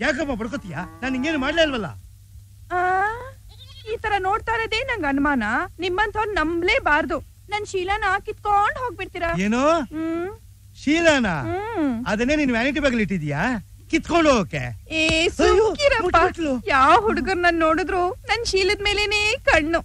ಯಾಕಮ್ಮ? ಬಡ್ಕೋತೀಯ? ನಾನು ಹಿಂಗೇನು ಮಾಡ್ಲೇ ಇಲ್ವಲ್ಲ? ಆ, ಈ ತರ ನೋಡ್ತಾ ಇರೋದೇ ನಂಗ್ ಅನುಮಾನ. ನಿಮ್ಮಂಥವ್ರು ನಂಬ್ಲೇಬಾರ್ದು. ನನ್ ಶೀಲನ ಕಿತ್ಕೊಂಡ್ ಹೋಗ್ಬಿಡ್ತೀರಾ? ಏನು? ಹ್ಮ್. ಶೀಲಾನ? ಅದನ್ನೇ ನೀನ್ ವ್ಯಾನಿಟಿ ಬಾಗಿಲು ಇಟ್ಟಿದ್ಯಾ ಕಿತ್ಕೊಂಡು ಹೋಗಕ್ಕೆ? ಏ ಯಾವ ಹುಡುಗರ್ ನನ್ ನೋಡಿದ್ರು ನನ್ ಶೀಲದ ಮೇಲೇನೆ ಕಣ್ಣು.